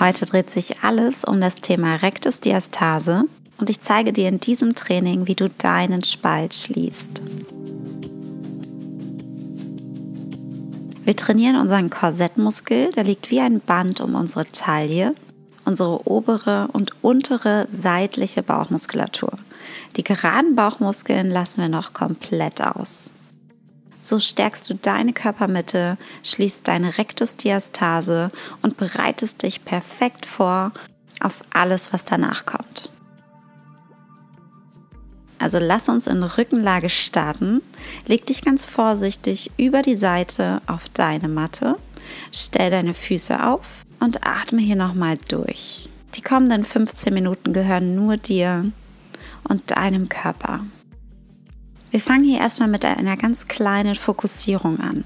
Heute dreht sich alles um das Thema Rektusdiastase und ich zeige dir in diesem Training, wie du deinen Spalt schließt. Wir trainieren unseren Korsettmuskel, der liegt wie ein Band um unsere Taille, unsere obere und untere seitliche Bauchmuskulatur. Die geraden Bauchmuskeln lassen wir noch komplett aus. So stärkst du deine Körpermitte, schließt deine Rektusdiastase und bereitest dich perfekt vor auf alles, was danach kommt. Also lass uns in Rückenlage starten. Leg dich ganz vorsichtig über die Seite auf deine Matte. Stell deine Füße auf und atme hier nochmal durch. Die kommenden 15 Minuten gehören nur dir und deinem Körper. Wir fangen hier erstmal mit einer ganz kleinen Fokussierung an.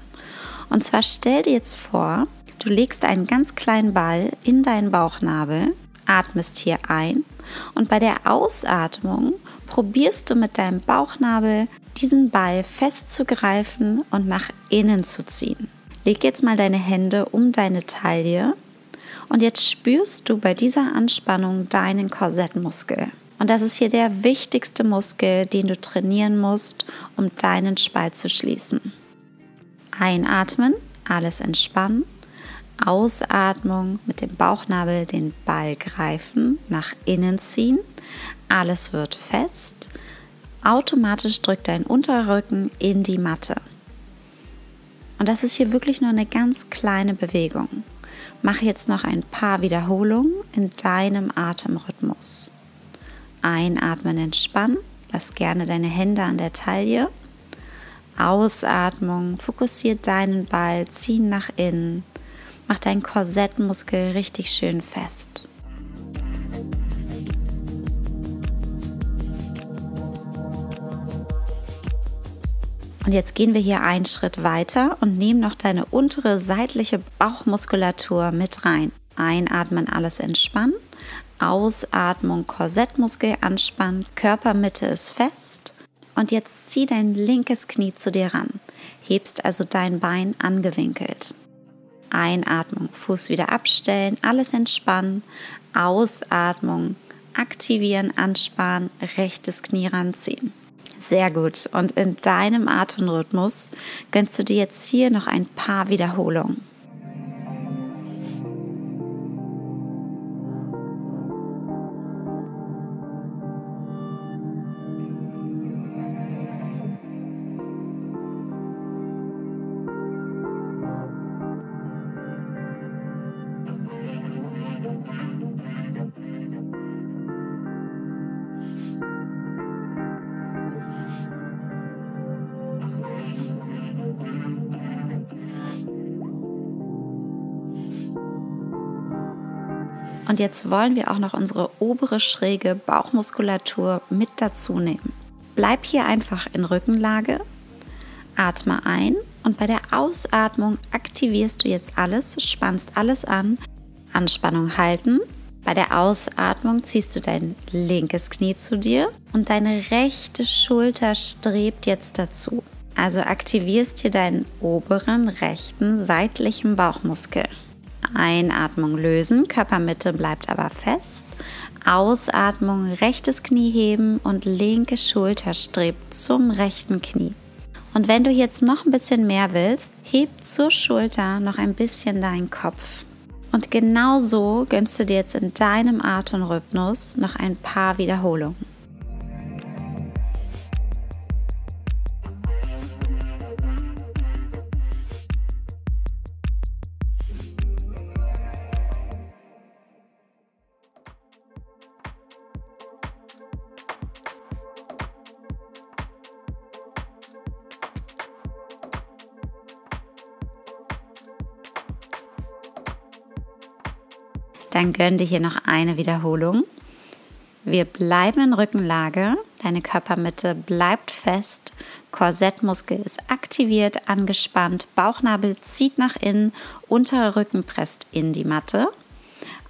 Und zwar stell dir jetzt vor, du legst einen ganz kleinen Ball in deinen Bauchnabel, atmest hier ein und bei der Ausatmung probierst du mit deinem Bauchnabel diesen Ball festzugreifen und nach innen zu ziehen. Leg jetzt mal deine Hände um deine Taille und jetzt spürst du bei dieser Anspannung deinen Korsettmuskel. Und das ist hier der wichtigste Muskel, den du trainieren musst, um deinen Spalt zu schließen. Einatmen, alles entspannen. Ausatmung mit dem Bauchnabel den Ball greifen, nach innen ziehen. Alles wird fest. Automatisch drückt dein Unterrücken in die Matte. Und das ist hier wirklich nur eine ganz kleine Bewegung. Mach jetzt noch ein paar Wiederholungen in deinem Atemrhythmus. Einatmen, entspannen. Lass gerne deine Hände an der Taille. Ausatmung, fokussiere deinen Ball, zieh nach innen. Mach deinen Korsettmuskel richtig schön fest. Und jetzt gehen wir hier einen Schritt weiter und nehmen noch deine untere seitliche Bauchmuskulatur mit rein. Einatmen, alles entspannen. Ausatmung, Korsettmuskel anspannen, Körpermitte ist fest. Und jetzt zieh dein linkes Knie zu dir ran. Hebst also dein Bein angewinkelt. Einatmung, Fuß wieder abstellen, alles entspannen. Ausatmung, aktivieren, anspannen, rechtes Knie ranziehen. Sehr gut. Und in deinem Atemrhythmus gönnst du dir jetzt hier noch ein paar Wiederholungen. Und jetzt wollen wir auch noch unsere obere schräge Bauchmuskulatur mit dazu nehmen. Bleib hier einfach in Rückenlage, atme ein und bei der Ausatmung aktivierst du jetzt alles, spannst alles an, Anspannung halten. Bei der Ausatmung ziehst du dein linkes Knie zu dir und deine rechte Schulter strebt jetzt dazu. Also aktivierst hier deinen oberen rechten seitlichen Bauchmuskel. Einatmung lösen, Körpermitte bleibt aber fest. Ausatmung, rechtes Knie heben und linke Schulter strebt zum rechten Knie. Und wenn du jetzt noch ein bisschen mehr willst, heb zur Schulter noch ein bisschen deinen Kopf. Und genau so gönnst du dir jetzt in deinem Atemrhythmus noch ein paar Wiederholungen. Dann gönn dir hier noch eine Wiederholung. Wir bleiben in Rückenlage. Deine Körpermitte bleibt fest. Korsettmuskel ist aktiviert, angespannt. Bauchnabel zieht nach innen. Unterer Rücken presst in die Matte.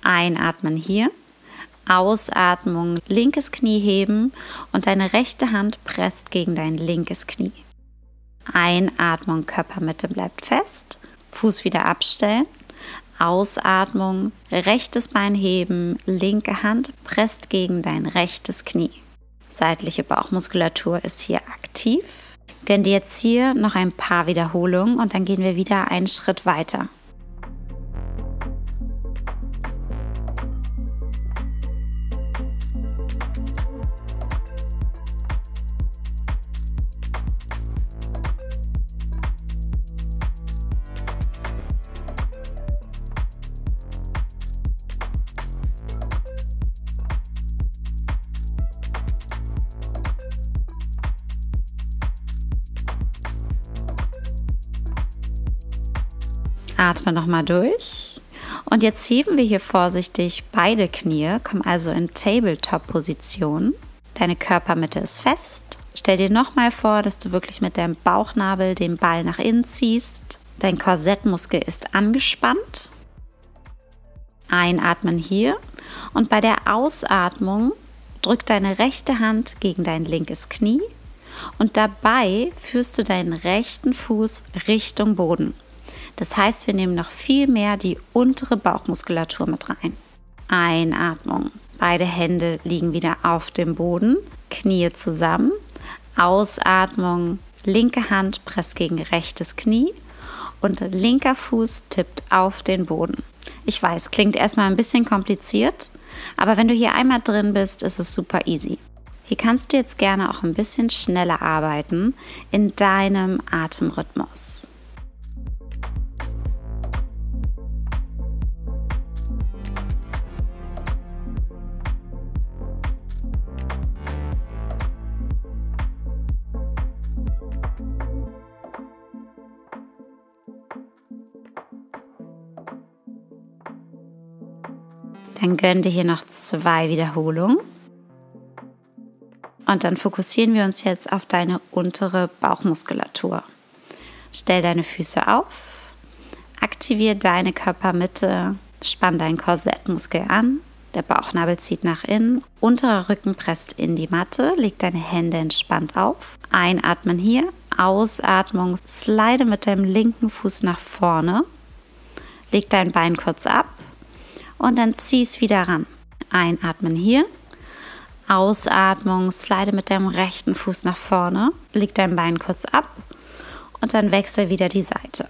Einatmen hier. Ausatmung, linkes Knie heben und deine rechte Hand presst gegen dein linkes Knie. Einatmung, Körpermitte bleibt fest. Fuß wieder abstellen. Ausatmung, rechtes Bein heben, linke Hand presst gegen dein rechtes Knie. Seitliche Bauchmuskulatur ist hier aktiv. Gönn dir jetzt hier noch ein paar Wiederholungen und dann gehen wir wieder einen Schritt weiter. Atme nochmal durch. Und jetzt heben wir hier vorsichtig beide Knie, komm also in Tabletop-Position. Deine Körpermitte ist fest. Stell dir nochmal vor, dass du wirklich mit deinem Bauchnabel den Ball nach innen ziehst. Dein Korsettmuskel ist angespannt. Einatmen hier. Und bei der Ausatmung drück deine rechte Hand gegen dein linkes Knie. Und dabei führst du deinen rechten Fuß Richtung Boden. Das heißt, wir nehmen noch viel mehr die untere Bauchmuskulatur mit rein. Einatmung. Beide Hände liegen wieder auf dem Boden, Knie zusammen. Ausatmung. Linke Hand presst gegen rechtes Knie und linker Fuß tippt auf den Boden. Ich weiß, klingt erstmal ein bisschen kompliziert, aber wenn du hier einmal drin bist, ist es super easy. Hier kannst du jetzt gerne auch ein bisschen schneller arbeiten in deinem Atemrhythmus. Dann gönn dir hier noch zwei Wiederholungen. Und dann fokussieren wir uns jetzt auf deine untere Bauchmuskulatur. Stell deine Füße auf, aktiviere deine Körpermitte, spann deinen Korsettmuskel an, der Bauchnabel zieht nach innen, unterer Rücken presst in die Matte, leg deine Hände entspannt auf. Einatmen hier, Ausatmung, slide mit deinem linken Fuß nach vorne, leg dein Bein kurz ab und dann zieh es wieder ran. Einatmen hier. Ausatmung, slide mit deinem rechten Fuß nach vorne, leg dein Bein kurz ab und dann wechsel wieder die Seite.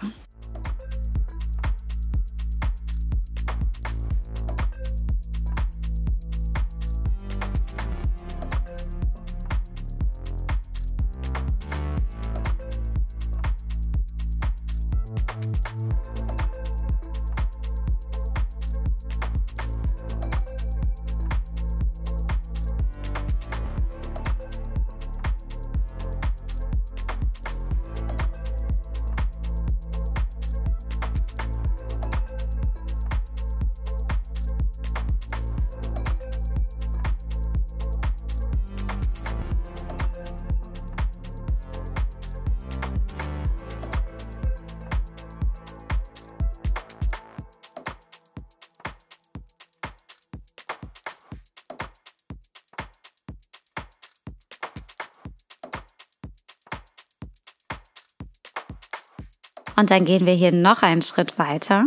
Und dann gehen wir hier noch einen Schritt weiter.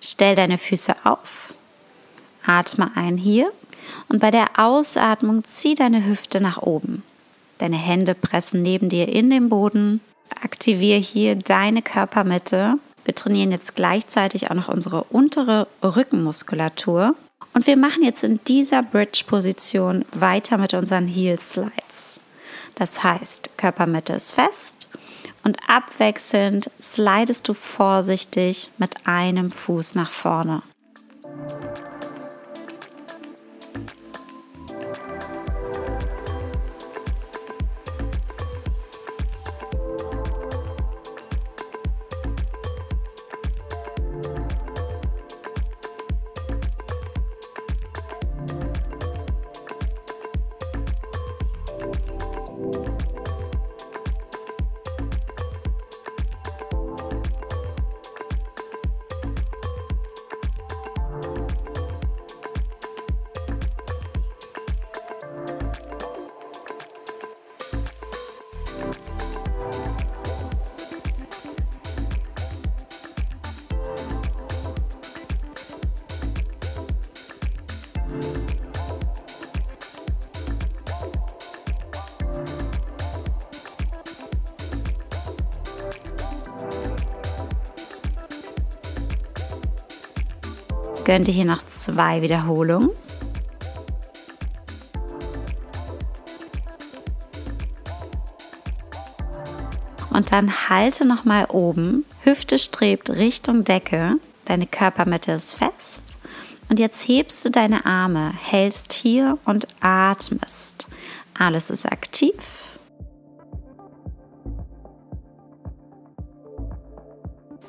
Stell deine Füße auf. Atme ein hier. Und bei der Ausatmung zieh deine Hüfte nach oben. Deine Hände pressen neben dir in den Boden. Aktiviere hier deine Körpermitte. Wir trainieren jetzt gleichzeitig auch noch unsere untere Rückenmuskulatur. Und wir machen jetzt in dieser Bridge-Position weiter mit unseren Heel Slides. Das heißt, Körpermitte ist fest und abwechselnd slidest du vorsichtig mit einem Fuß nach vorne. Gönn dir hier noch zwei Wiederholungen. Und dann halte nochmal oben. Hüfte strebt Richtung Decke. Deine Körpermitte ist fest. Und jetzt hebst du deine Arme, hältst hier und atmest. Alles ist aktiv.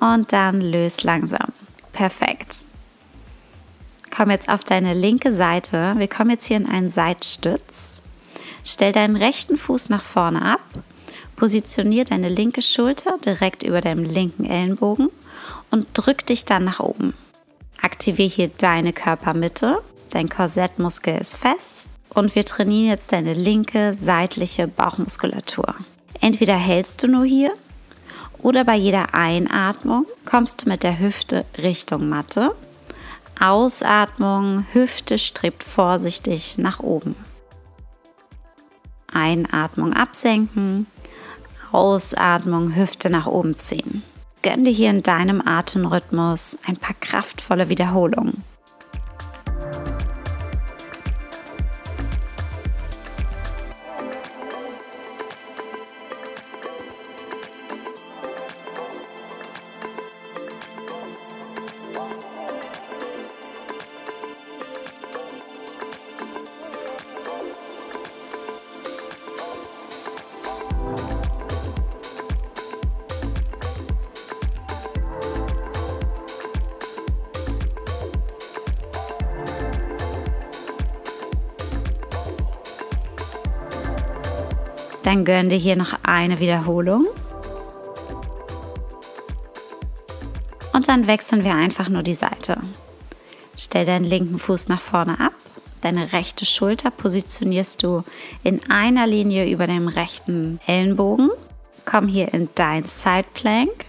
Und dann löst langsam. Perfekt. Komm jetzt auf deine linke Seite. Wir kommen jetzt hier in einen Seitstütz. Stell deinen rechten Fuß nach vorne ab Positionier deine linke Schulter direkt über deinem linken Ellenbogen und drück dich dann nach oben. Aktiviere hier deine Körpermitte. Dein Korsettmuskel ist fest und wir trainieren jetzt deine linke seitliche Bauchmuskulatur. Entweder hältst du nur hier oder bei jeder Einatmung kommst du mit der Hüfte Richtung Matte. Ausatmung, Hüfte strebt vorsichtig nach oben. Einatmung absenken, Ausatmung, Hüfte nach oben ziehen. Gönn dir hier in deinem Atemrhythmus ein paar kraftvolle Wiederholungen. Dann gönn dir hier noch eine Wiederholung. Und dann wechseln wir einfach nur die Seite. Stell deinen linken Fuß nach vorne ab. Deine rechte Schulter positionierst du in einer Linie über dem rechten Ellenbogen. Komm hier in dein Side Plank.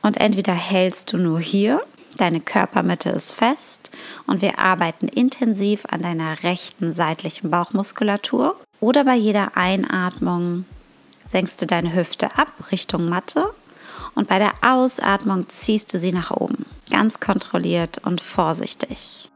Und entweder hältst du nur hier, deine Körpermitte ist fest und wir arbeiten intensiv an deiner rechten seitlichen Bauchmuskulatur oder bei jeder Einatmung senkst du deine Hüfte ab Richtung Matte und bei der Ausatmung ziehst du sie nach oben. Ganz kontrolliert und vorsichtig.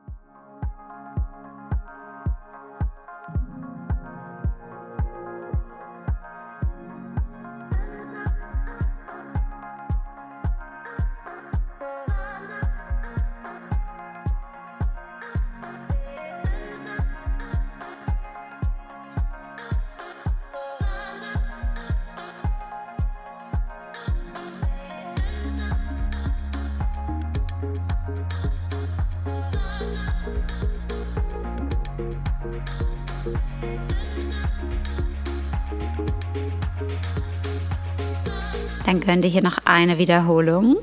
Dann gönn dir hier noch eine Wiederholung.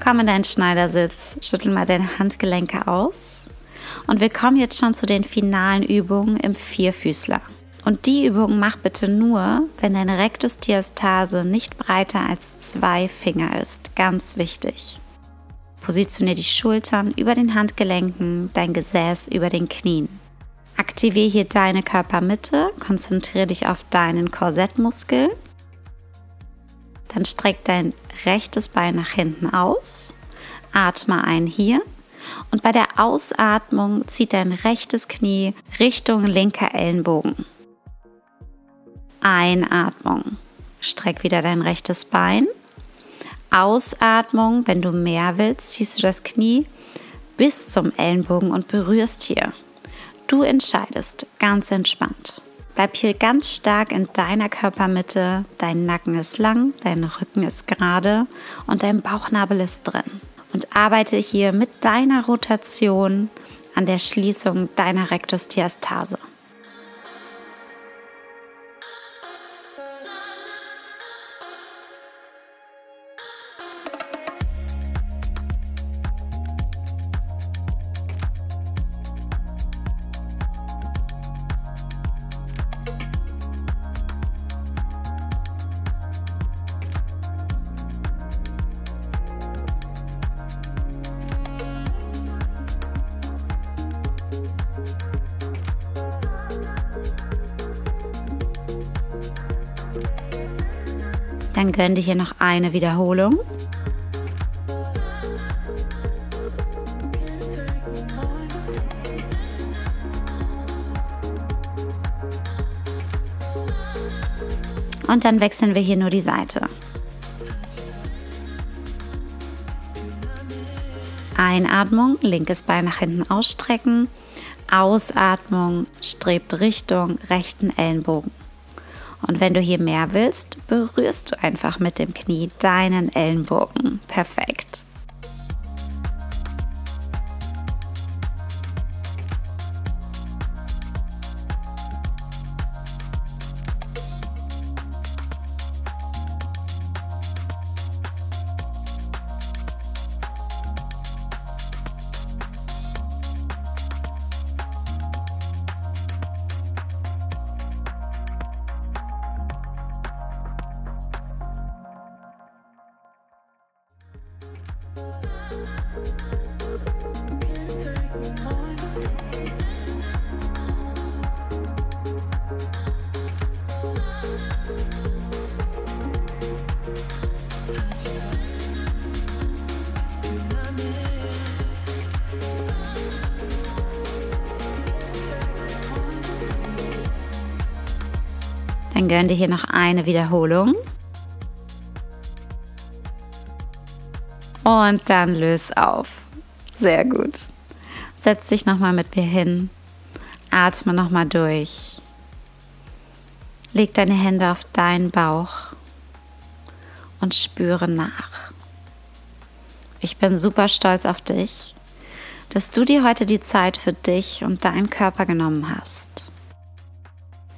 Komm in deinen Schneidersitz, schüttel mal deine Handgelenke aus. Und wir kommen jetzt schon zu den finalen Übungen im Vierfüßler. Und die Übung mach bitte nur, wenn deine Rectusdiastase nicht breiter als zwei Finger ist. Ganz wichtig. Positioniere die Schultern über den Handgelenken, dein Gesäß über den Knien. Aktiviere hier deine Körpermitte, konzentriere dich auf deinen Korsettmuskel. Dann streck dein rechtes Bein nach hinten aus. Atme ein hier. Und bei der Ausatmung zieht dein rechtes Knie Richtung linker Ellenbogen. Einatmung. Streck wieder dein rechtes Bein. Ausatmung, wenn du mehr willst, ziehst du das Knie bis zum Ellenbogen und berührst hier. Du entscheidest ganz entspannt. Bleib hier ganz stark in deiner Körpermitte. Dein Nacken ist lang, dein Rücken ist gerade und dein Bauchnabel ist drin. Und arbeite hier mit deiner Rotation an der Schließung deiner Rectusdiastase. Dann gönn dir hier noch eine Wiederholung. Und dann wechseln wir hier nur die Seite. Einatmung, linkes Bein nach hinten ausstrecken. Ausatmung, strebt Richtung rechten Ellenbogen. Und wenn du hier mehr willst, berührst du einfach mit dem Knie deinen Ellenbogen. Perfekt. Dann gönn dir hier noch eine Wiederholung. Und dann löse auf. Sehr gut. Setz dich nochmal mit mir hin. Atme nochmal durch. Leg deine Hände auf deinen Bauch und spüre nach. Ich bin super stolz auf dich, dass du dir heute die Zeit für dich und deinen Körper genommen hast.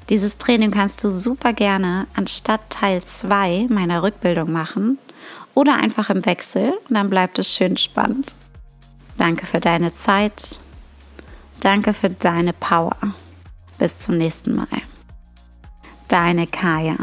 Dieses Training kannst du super gerne anstatt Teil 2 meiner Rückbildung machen oder einfach im Wechsel, dann bleibt es schön spannend. Danke für deine Zeit. Danke für deine Power. Bis zum nächsten Mal. Deine Kaya.